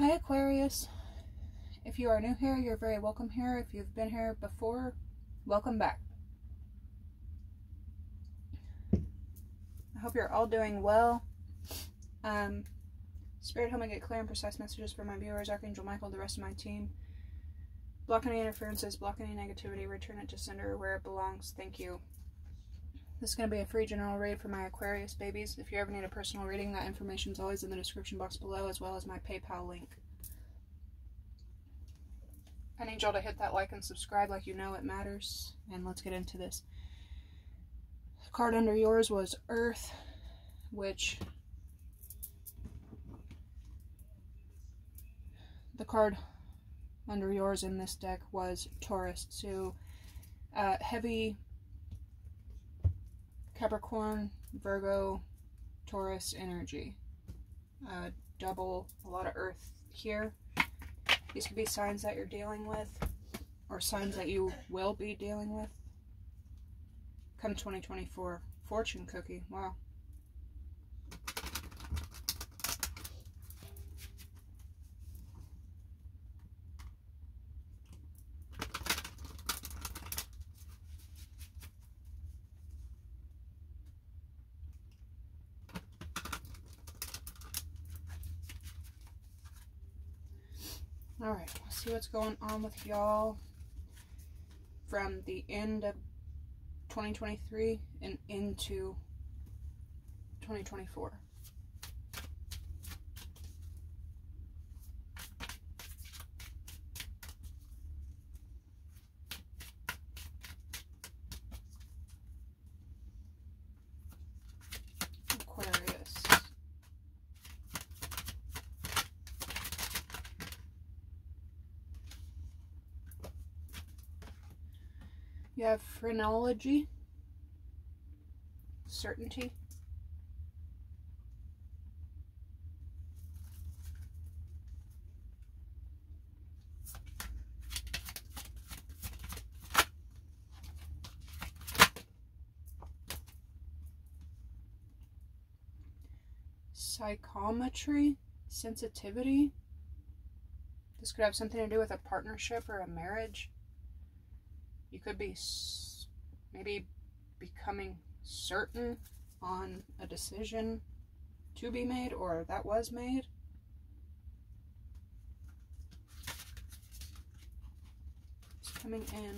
Hi Aquarius. If you are new here, you're very welcome here. If you've been here before, welcome back. I hope you're all doing well. Um, Spirit, help me get clear and precise messages for my viewers, Archangel Michael, the rest of my team. Block any interferences, block any negativity, return it to sender where it belongs. Thank you. This is going to be a free general read for my Aquarius babies. If you ever need a personal reading, that information is always in the description box below, as well as my PayPal link. I need y'all to hit that like and subscribe like you know it matters. And let's get into this. The card under yours was Earth, which the card under yours in this deck was Taurus. So uh, heavy Capricorn, Virgo, Taurus energy. Uh, double a lot of Earth here. These could be signs that you're dealing with or signs that you will be dealing with. Come 2024. Fortune cookie. Wow. All right, let's see what's going on with y'all from the end of 2023 and into 2024. Aquarius. You have certainty, psychometry, sensitivity. This could have something to do with a partnership or a marriage. You could be maybe becoming certain on a decision to be made or that was made. It's coming in.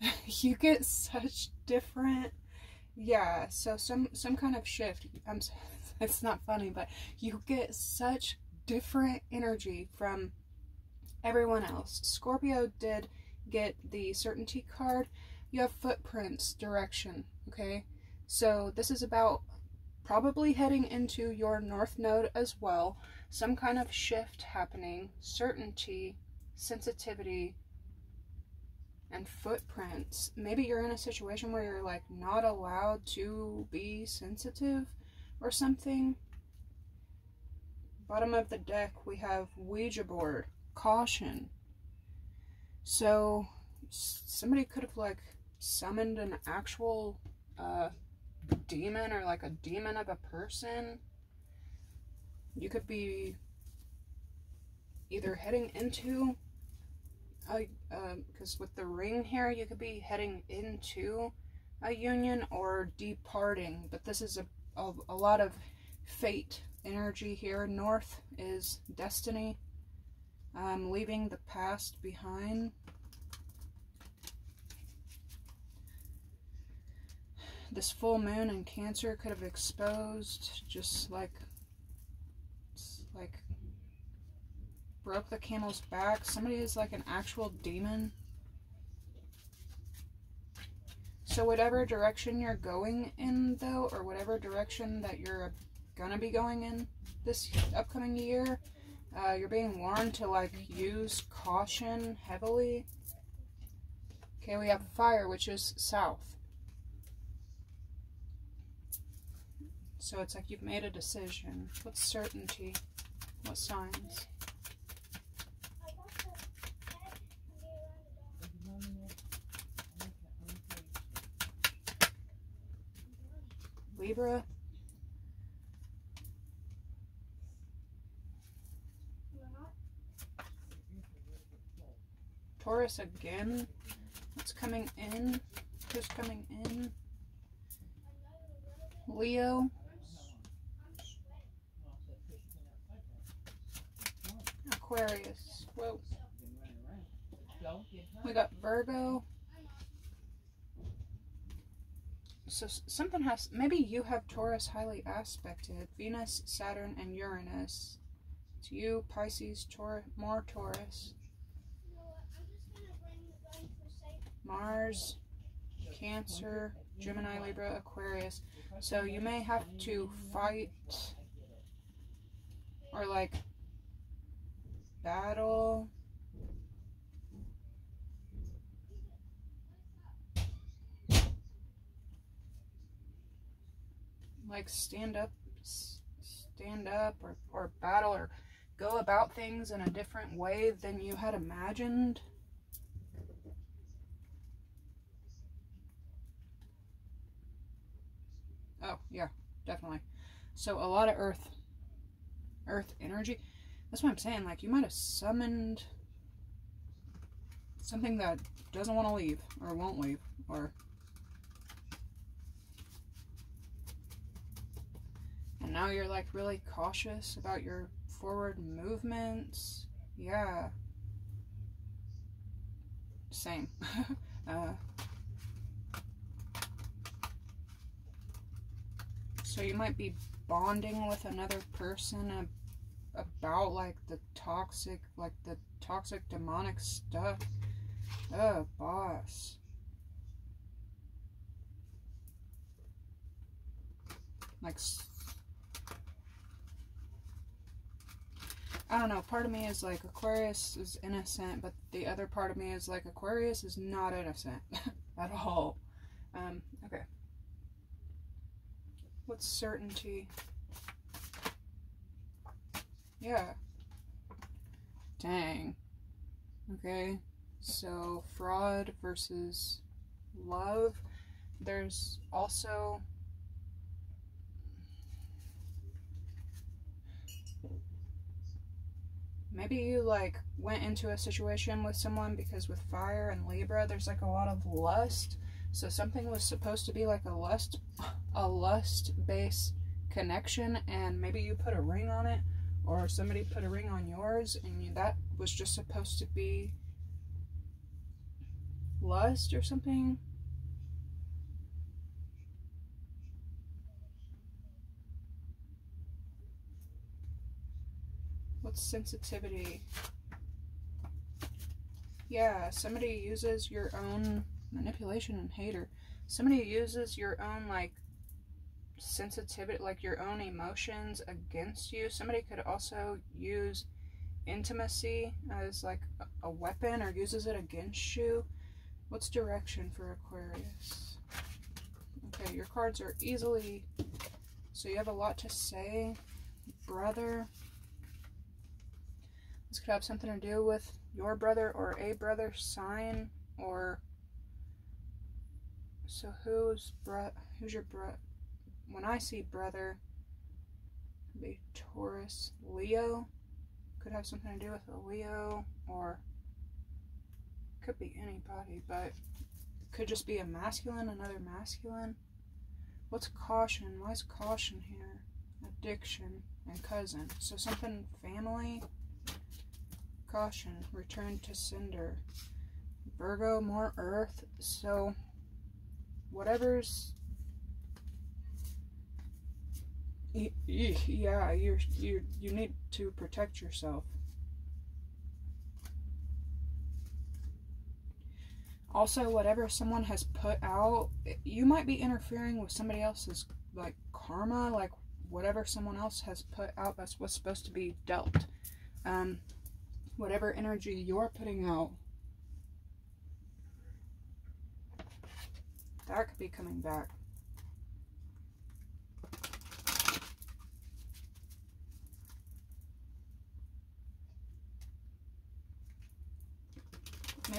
you get such different yeah so some some kind of shift. I'm it's not funny but you get such different energy from everyone else. Scorpio did get the certainty card. You have footprints direction okay? So this is about probably heading into your north node as well. Some kind of shift happening. Certainty sensitivity and footprints. Maybe you're in a situation where you're like not allowed to be sensitive or something. Bottom of the deck, we have Ouija board, caution. So somebody could have like summoned an actual uh, demon or like a demon of a person. You could be either heading into because uh, with the ring here, you could be heading into a union or departing. But this is a, a, a lot of fate energy here. North is destiny, um, leaving the past behind. This full moon in Cancer could have exposed just like, like broke the camel's back. Somebody is like an actual demon. So whatever direction you're going in though, or whatever direction that you're gonna be going in this upcoming year, uh, you're being warned to like use caution heavily. Okay, we have fire, which is south. So it's like you've made a decision. What's certainty? What signs? Libra. Taurus again. What's coming in? Who's coming in? Leo. Aquarius. Whoa. We got Virgo. So something has, maybe you have Taurus highly aspected. Venus, Saturn, and Uranus. It's you, Pisces, Taur more Taurus. Mars, Cancer, Gemini, Libra, Aquarius. So you may have to fight or like battle. Like stand up, stand up or, or battle or go about things in a different way than you had imagined. Oh, yeah, definitely. So a lot of earth, earth energy. That's what I'm saying. Like you might have summoned something that doesn't want to leave or won't leave or and now you're like really cautious about your forward movements. Yeah. Same. uh, So you might be bonding with another person about like the toxic, like the toxic demonic stuff. Oh, boss. Like, I don't know, part of me is like Aquarius is innocent, but the other part of me is like Aquarius is not innocent at all. Um, okay. What's certainty? Yeah. Dang. Okay. So, fraud versus love. There's also maybe you like went into a situation with someone because with fire and libra there's like a lot of lust so something was supposed to be like a lust a lust based connection and maybe you put a ring on it or somebody put a ring on yours and you, that was just supposed to be lust or something. What's sensitivity? Yeah, somebody uses your own manipulation and hater. Somebody uses your own like sensitivity, like your own emotions against you. Somebody could also use intimacy as like a weapon or uses it against you. What's direction for Aquarius? Okay, your cards are easily, so you have a lot to say. Brother. This could have something to do with your brother or a brother sign or so who's bro who's your bro when I see brother, be Taurus, Leo, could have something to do with a Leo, or could be anybody, but could just be a masculine, another masculine. What's caution? Why is caution here? Addiction and cousin. So something family. Caution. Return to cinder. Virgo, more earth. So whatever's yeah, you're you you need to protect yourself. Also, whatever someone has put out, you might be interfering with somebody else's like karma, like whatever someone else has put out. That's what's supposed to be dealt. Um, whatever energy you're putting out, that could be coming back.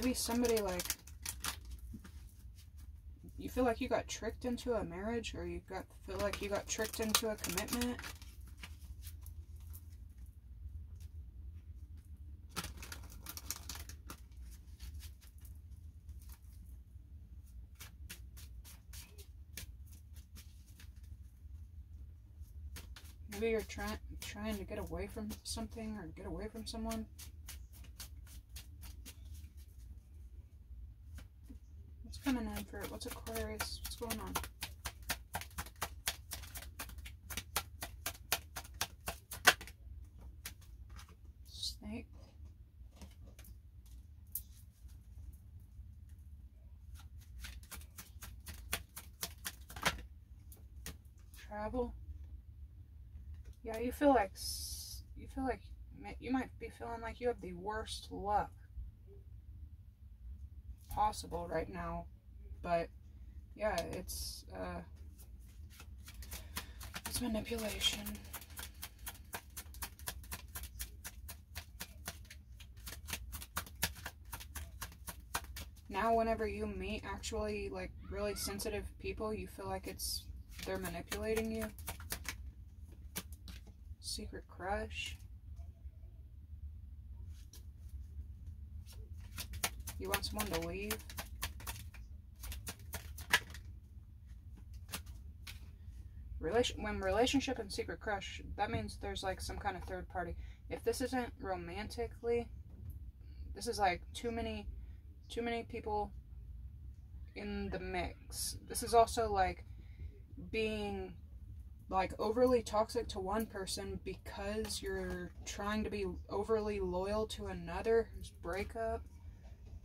maybe somebody like you feel like you got tricked into a marriage or you got feel like you got tricked into a commitment. Maybe you're trying trying to get away from something or get away from someone. What's coming in for it? what's Aquarius? What's going on? Snake. Travel. Yeah, you feel like you feel like you might feeling like you have the worst luck possible right now. But yeah, it's uh it's manipulation. Now whenever you meet actually like really sensitive people, you feel like it's they're manipulating you secret crush. You want someone to leave? Relation when relationship and secret crush, that means there's like some kind of third party. If this isn't romantically, this is like too many too many people in the mix. This is also like being like overly toxic to one person because you're trying to be overly loyal to another breakup.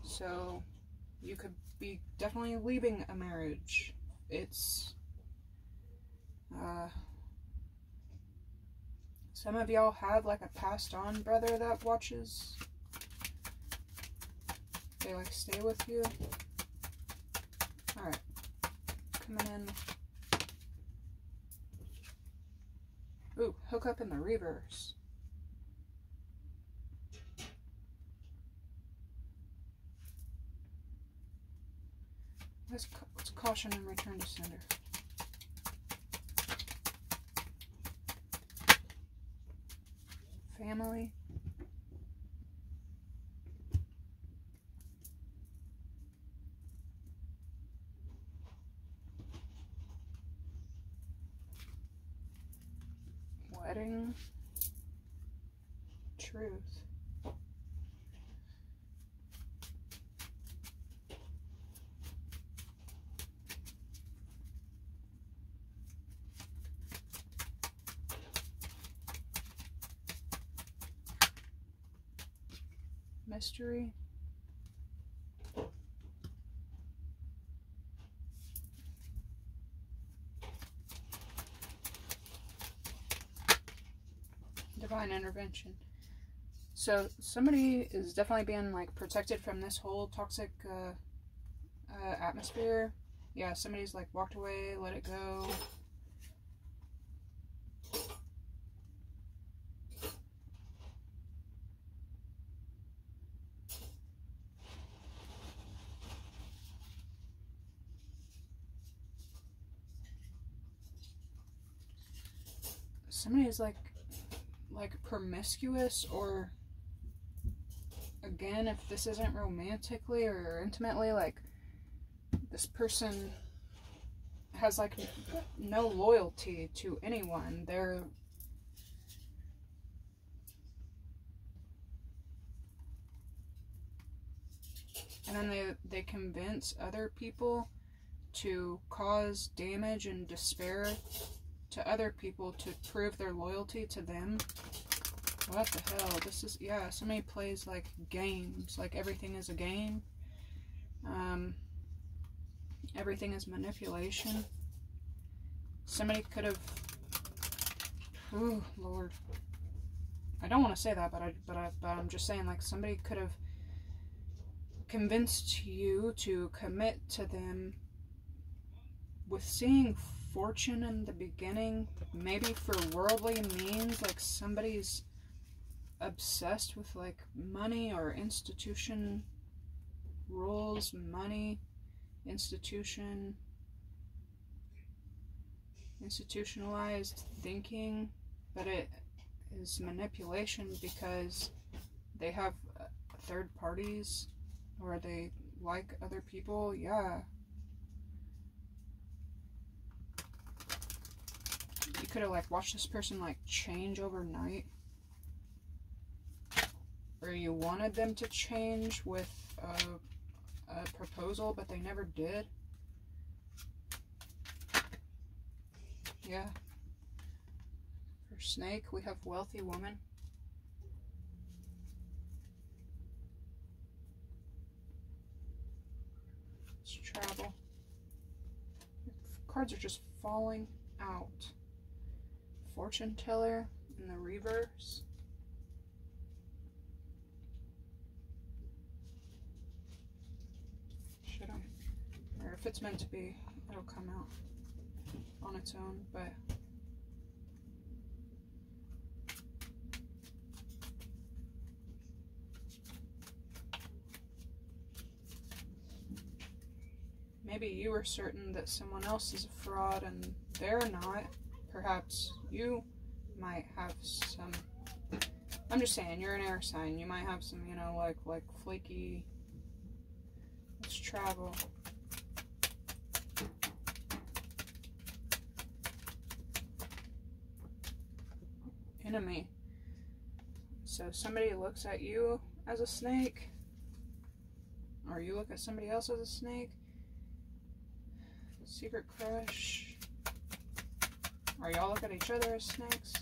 So you could be definitely leaving a marriage. It's uh some of y'all have like a passed on brother that watches. They like stay with you. Alright. Coming in Ooh, hook up in the reverse. Let's, let's caution and return to sender. Family. wedding truth. Mystery. divine intervention. So somebody is definitely being like protected from this whole toxic uh, uh, atmosphere. Yeah, somebody's like walked away, let it go. Somebody is like like promiscuous or again if this isn't romantically or intimately like this person has like no loyalty to anyone they're and then they they convince other people to cause damage and despair to other people to prove their loyalty to them. What the hell? This is, yeah, somebody plays like games, like everything is a game. Um, everything is manipulation. Somebody could have, oh Lord. I don't want to say that, but I, but I, but I'm just saying, like somebody could have convinced you to commit to them with seeing fortune in the beginning, maybe for worldly means, like somebody's obsessed with like money or institution rules, money, institution, institutionalized thinking, but it is manipulation because they have uh, third parties or they like other people. Yeah. You could have like watched this person like change overnight. Or you wanted them to change with a, a proposal, but they never did. Yeah. For snake, we have wealthy woman. Let's travel. Cards are just falling out. Fortune teller in the reverse. Should I? Or if it's meant to be, it'll come out on its own, but maybe you are certain that someone else is a fraud and they're not. Perhaps you might have some I'm just saying, you're an air sign. You might have some, you know, like like flaky let's travel. enemy. So somebody looks at you as a snake, or you look at somebody else as a snake. Secret crush. Or y'all look at each other as snakes.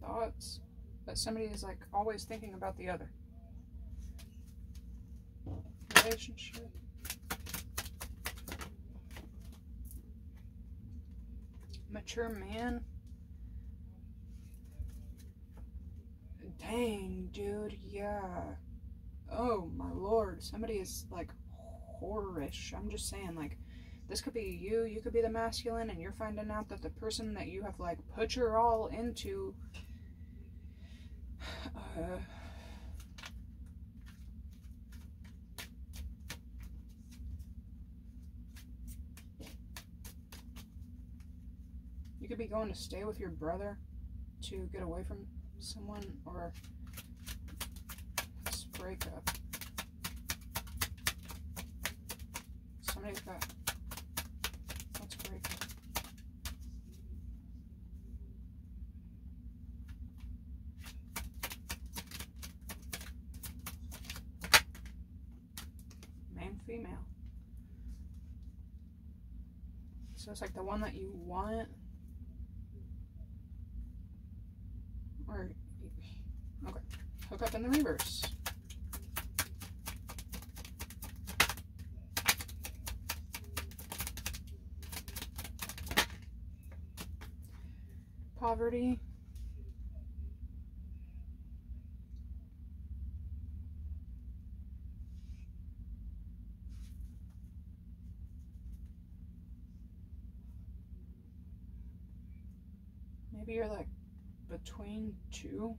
Thoughts But somebody is like always thinking about the other. Relationship. Mature man. Dang, dude, yeah. Oh my lord, somebody is like whorish. I'm just saying, like, this could be you, you could be the masculine, and you're finding out that the person that you have like put your all into uh, you could be going to stay with your brother to get away from someone or let's break up. Somebody's female. So it's like the one that you want. Or, okay, hook up in the reverse. Poverty. Maybe you're like between two.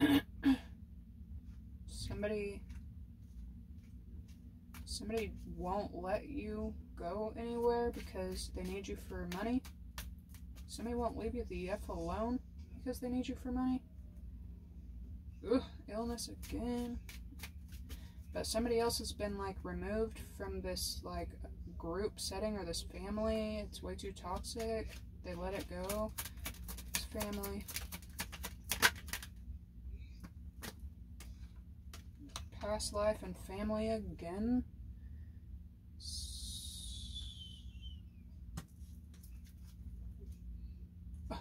somebody somebody won't let you go anywhere because they need you for money. Somebody won't leave you the F alone because they need you for money. Ugh, illness again. But somebody else has been like removed from this like group setting or this family. It's way too toxic. They let it go. It's family. Past life and family again.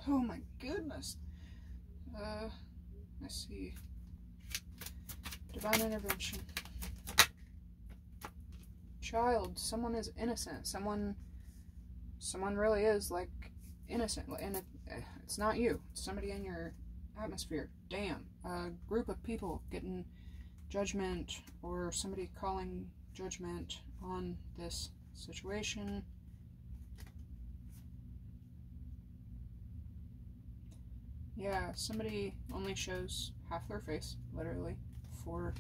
Oh my goodness. Uh, let's see. Divine intervention. Child. Someone is innocent. Someone, someone really is like innocent, and it, it's not you. It's somebody in your atmosphere. Damn. A group of people getting judgment or somebody calling judgment on this situation. Yeah, somebody only shows half their face, literally, for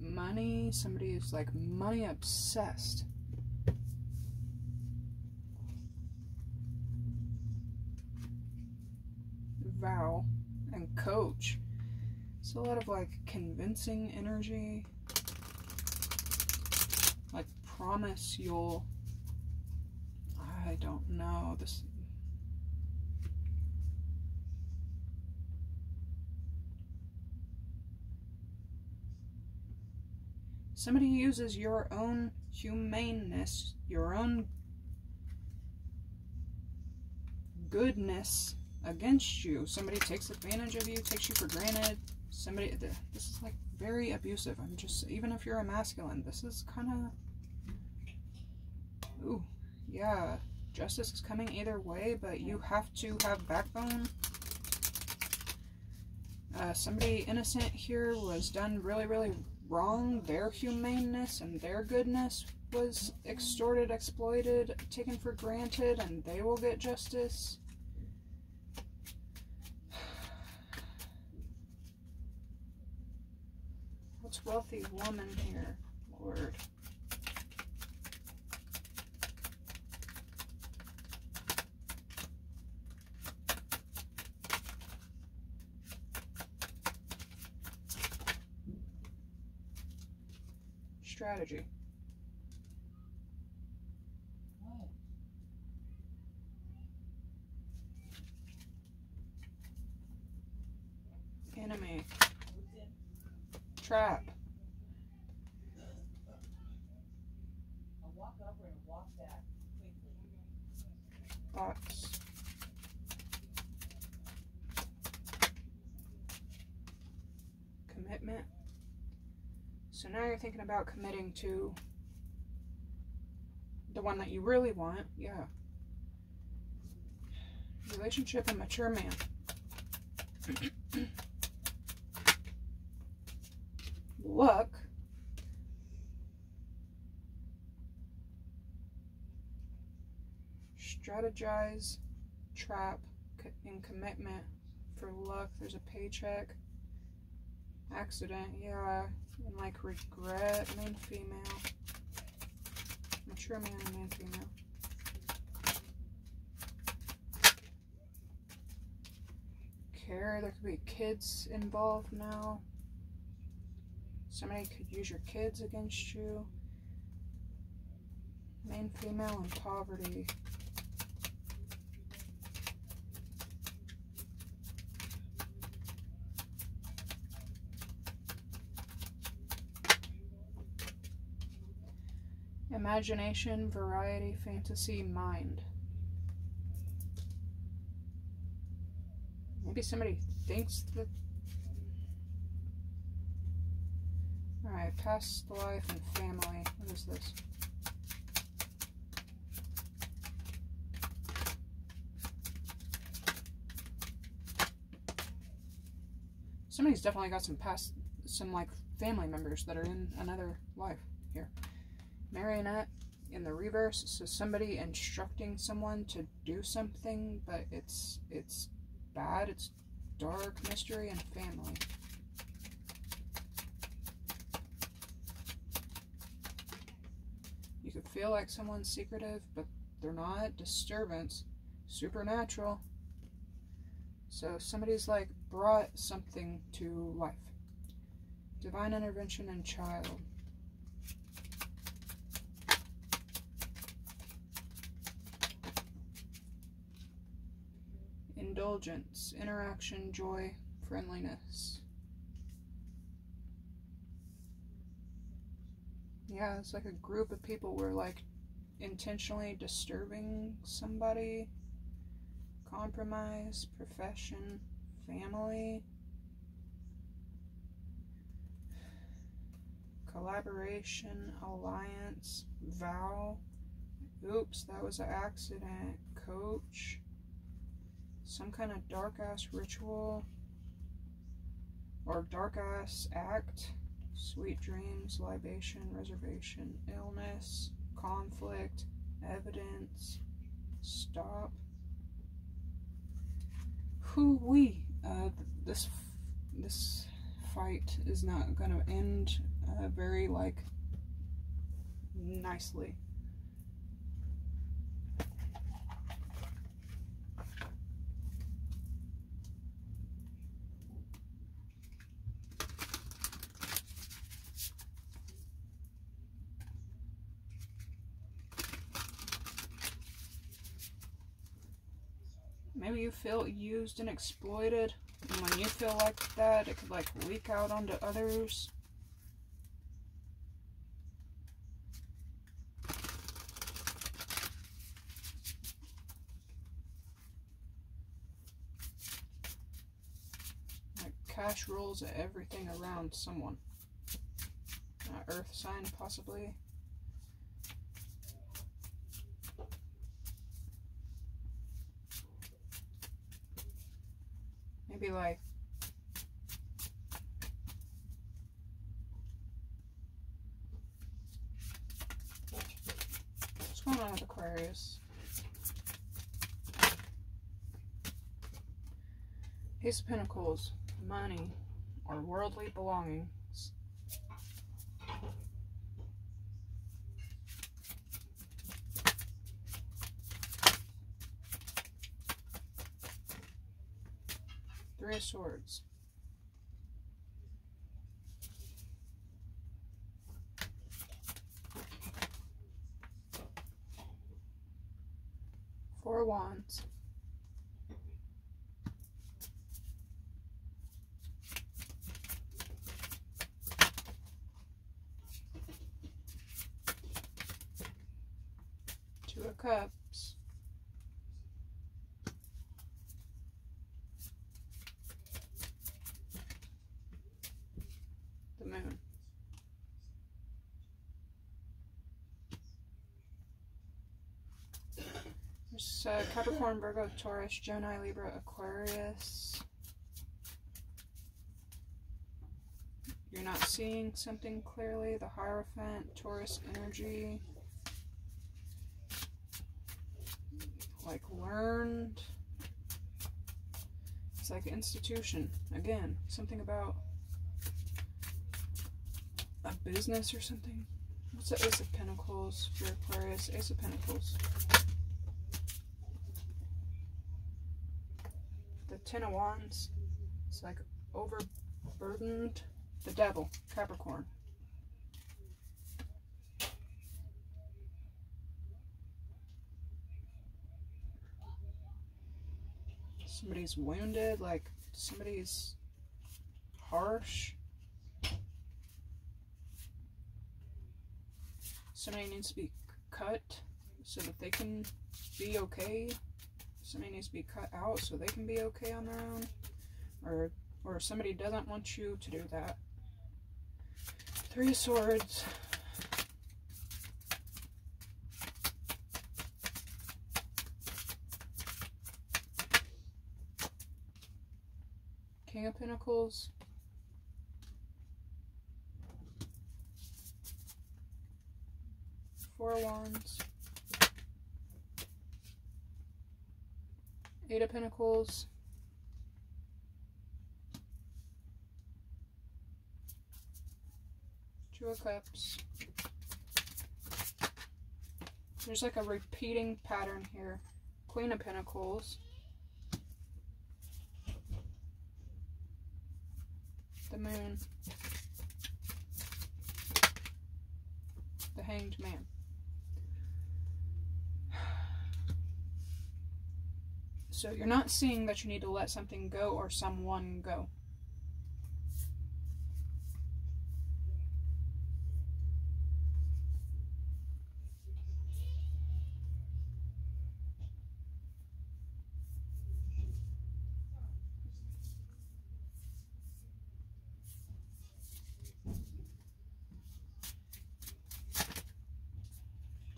money. Somebody is like money obsessed. Vow and coach. It's a lot of like convincing energy. Like promise you'll I don't know. This Somebody uses your own humaneness, your own goodness against you. Somebody takes advantage of you, takes you for granted. Somebody, this is like very abusive. I'm just, even if you're a masculine, this is kind of, ooh, yeah. Justice is coming either way, but you have to have backbone. Uh, somebody innocent here was done really, really wrong, their humaneness and their goodness was extorted, exploited, taken for granted, and they will get justice. Wealthy woman here, Lord? strategy. Enemy. Trap. Box. Commitment. So now you're thinking about committing to the one that you really want. Yeah. Relationship and mature man. Luck. Strategize, trap, and commitment. For luck, there's a paycheck. Accident, yeah and like regret, main female. Mature man and main female. Care, there could be kids involved now. Somebody could use your kids against you. Main female and poverty. Imagination, variety, fantasy, mind. Maybe somebody thinks that. Alright, past life and family. What is this? Somebody's definitely got some past, some like family members that are in another life here marionette in the reverse so somebody instructing someone to do something but it's it's bad it's dark mystery and family. You could feel like someone's secretive but they're not. Disturbance supernatural. So somebody's like brought something to life. Divine intervention and child indulgence, interaction, joy, friendliness. Yeah, it's like a group of people were like intentionally disturbing somebody. Compromise, profession, family. Collaboration, alliance, vow. Oops, that was an accident. Coach some kind of dark ass ritual or dark ass act, sweet dreams, libation, reservation, illness, conflict, evidence, stop. who we uh, this this fight is not gonna end uh, very like nicely. Maybe you feel used and exploited. And when you feel like that, it could like leak out onto others. Like cash rules everything around someone. Uh, earth sign, possibly. Maybe like What's going on with Aquarius? Ace of Pentacles, money, or worldly belongings. Three of Swords. Four of Wands. Two of Cups. The Moon. There's uh, Capricorn, Virgo, Taurus, Gemini, Libra, Aquarius. You're not seeing something clearly. The Hierophant, Taurus energy. Like learned. It's like institution. Again, something about a business or something. What's the Ace of Pentacles for Aquarius? Ace of Pentacles. Ten of Wands. It's like overburdened. The Devil, Capricorn. Somebody's wounded, like somebody's harsh. Somebody needs to be cut so that they can be okay. Somebody needs to be cut out so they can be okay on their own. Or or somebody doesn't want you to do that. Three Swords. King of Pentacles. Four Wands. Eight of Pentacles. Two of Cups. There's like a repeating pattern here. Queen of Pentacles. The Moon. The Hanged Man. So you're not seeing that you need to let something go or someone go.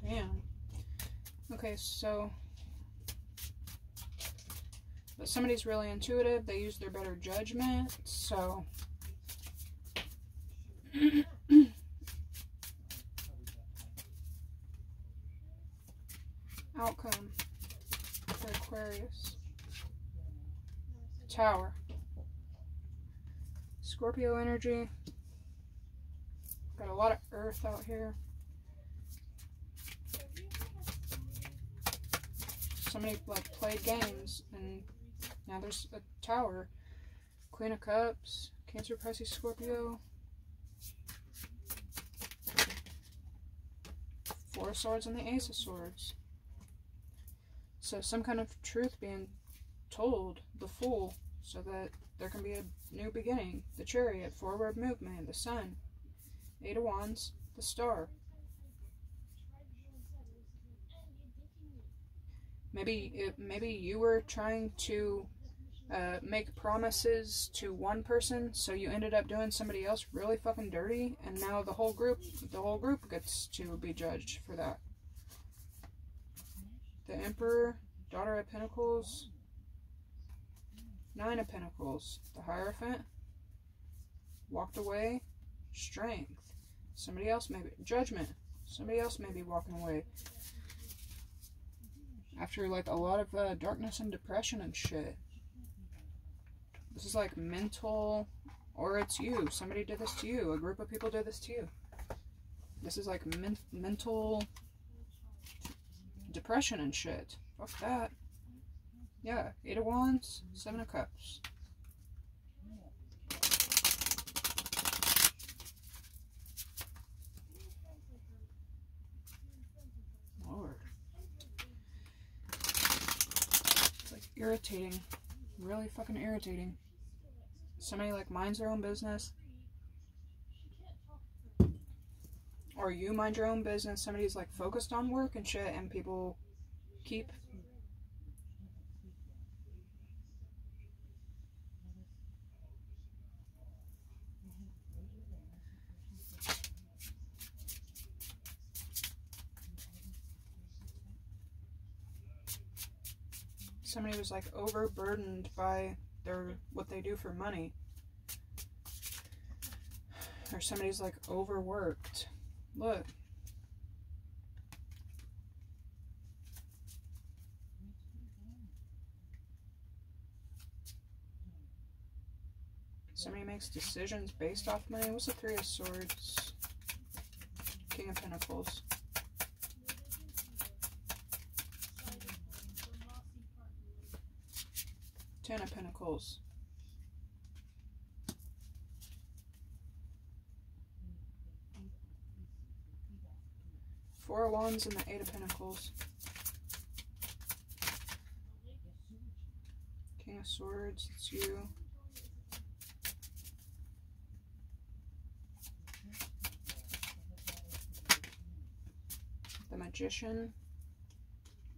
Damn. Okay, so somebody's really intuitive. They use their better judgment. So outcome for Aquarius. Tower. Scorpio energy. Got a lot of earth out here. Somebody like played games and now there's a tower. Queen of Cups, Cancer, Pisces, Scorpio. Four of Swords and the Ace of Swords. So some kind of truth being told, the Fool, so that there can be a new beginning. The Chariot, forward movement, the Sun. Eight of Wands, the Star. Maybe it, maybe you were trying to uh, make promises to one person, so you ended up doing somebody else really fucking dirty, and now the whole group, the whole group gets to be judged for that. The Emperor, Daughter of Pentacles, Nine of Pentacles, the Hierophant, walked away, Strength. Somebody else maybe, Judgment. Somebody else may be walking away. After like a lot of uh, darkness and depression and shit. This is like mental, or it's you. Somebody did this to you. A group of people did this to you. This is like men mental depression and shit. Fuck that. Yeah, Eight of Wands, Seven of Cups. Lord. It's like irritating. Really fucking irritating. Somebody like minds their own business. Or you mind your own business. Somebody's like focused on work and shit and people keep somebody was like overburdened by their what they do for money. Or somebody's like overworked. Look. Somebody makes decisions based off money. What's the three of swords? King of pentacles Ten of Pentacles. Four of Wands and the Eight of Pentacles. King of Swords, it's you. The Magician.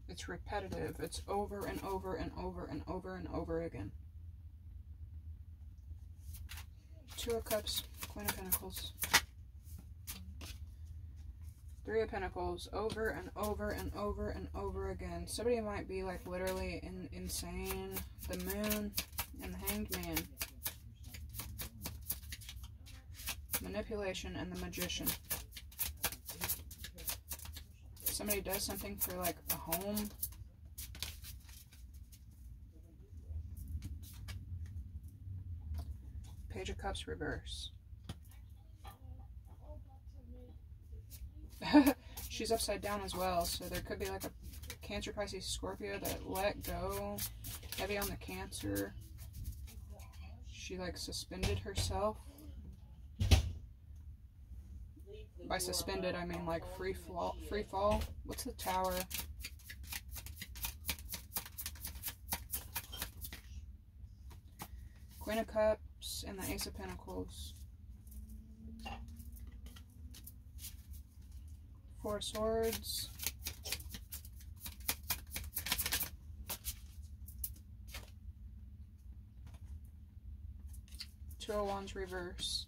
It's repetitive. It's over and over and over and over and over again. Two of Cups, Queen of Pentacles. Three of Pentacles, over and over and over and over again. Somebody might be like literally in, insane. The Moon and the Hanged Man. Manipulation and the Magician. Somebody does something for like a home. Page of Cups reverse. She's upside down as well, so there could be like a Cancer, Pisces, Scorpio that let go. Heavy on the Cancer. She like suspended herself. By suspended, I mean like free fall. Free fall. What's the tower? Queen of Cups and the Ace of Pentacles. Four Swords. Two of Wands reverse.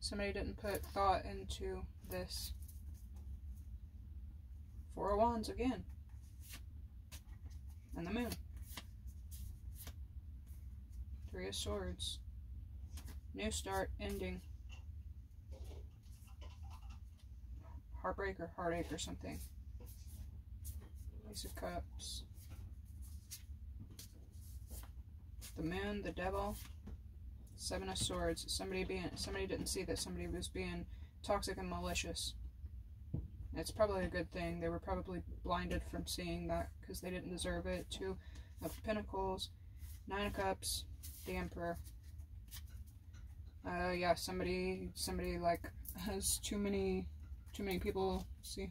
Somebody didn't put thought into this. Four of Wands again. And the Moon. Three of Swords. New start, ending. Heartbreak or heartache or something. Ace of Cups. the moon, the devil, seven of swords. Somebody being somebody didn't see that somebody was being toxic and malicious. It's probably a good thing. They were probably blinded from seeing that because they didn't deserve it. Two of Pentacles, Nine of Cups, the Emperor. Uh, yeah, somebody, somebody like has too many, too many people. See,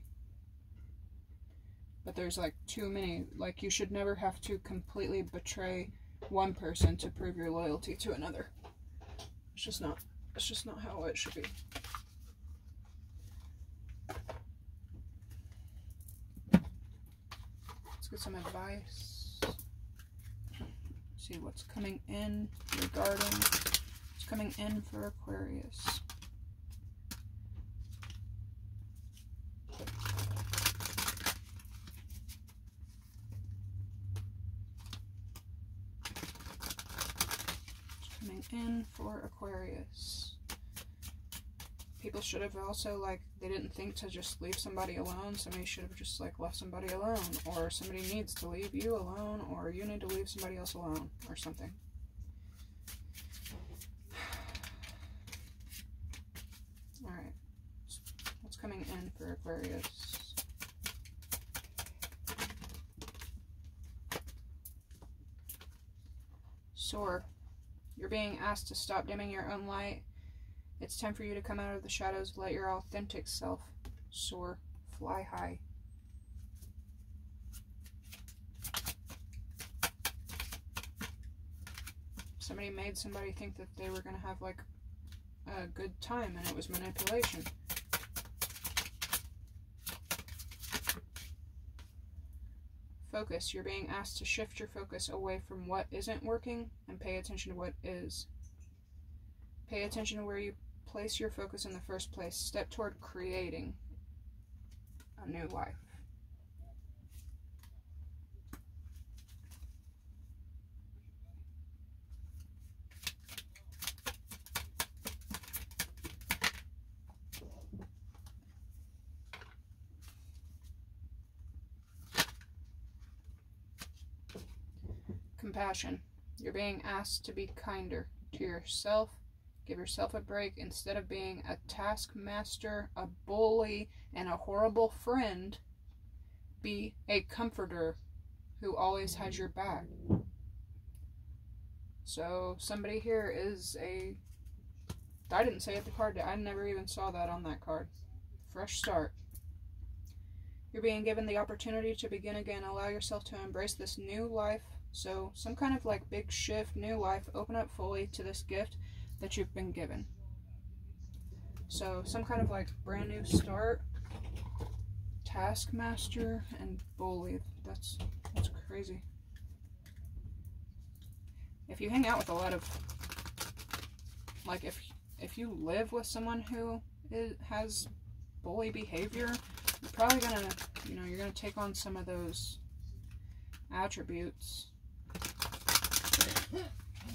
but there's like too many. Like you should never have to completely betray one person to prove your loyalty to another. It's just not. It's just not how it should be. Get some advice. See what's coming in regarding what's coming in for Aquarius. coming in for Aquarius people should have also like they didn't think to just leave somebody alone somebody should have just like left somebody alone or somebody needs to leave you alone or you need to leave somebody else alone or something. All right. What's coming in for aquarius? Soar. You're being asked to stop dimming your own light it's time for you to come out of the shadows, let your authentic self soar, fly high. Somebody made somebody think that they were going to have like a good time and it was manipulation. Focus. You're being asked to shift your focus away from what isn't working and pay attention to what is. Pay attention to where you place your focus in the first place. Step toward creating a new life. Compassion. You're being asked to be kinder to yourself Give yourself a break. Instead of being a taskmaster, a bully, and a horrible friend, be a comforter who always has your back. So, somebody here is a. I didn't say it the card. I never even saw that on that card. Fresh start. You're being given the opportunity to begin again. Allow yourself to embrace this new life. So, some kind of like big shift, new life. Open up fully to this gift that you've been given. So some kind of like brand new start, taskmaster, and bully. That's that's crazy. If you hang out with a lot of like if if you live with someone who is, has bully behavior, you're probably gonna you know you're gonna take on some of those attributes.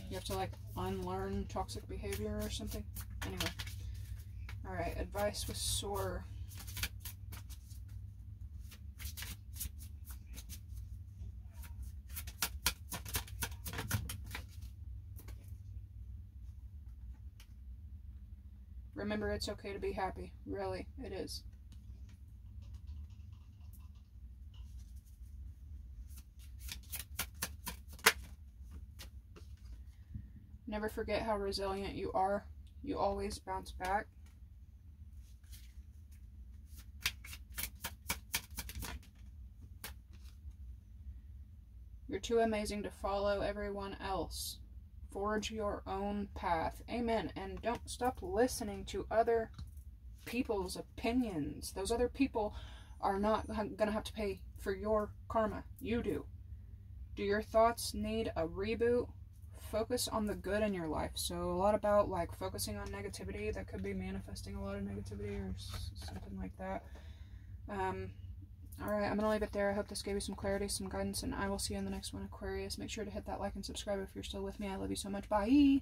You have to like unlearn toxic behavior or something. Anyway. Alright, advice with Soar. Remember, it's okay to be happy. Really, it is. Never forget how resilient you are. You always bounce back. You're too amazing to follow everyone else. Forge your own path. Amen. And don't stop listening to other people's opinions. Those other people are not going to have to pay for your karma. You do. Do your thoughts need a reboot? Focus on the good in your life. So a lot about like focusing on negativity that could be manifesting a lot of negativity or something like that. Um, all right, I'm to leave it there. I hope this gave you some clarity, some guidance, and I will see you in the next one, Aquarius. Make sure to hit that like and subscribe if you're still with me. I love you so much. Bye.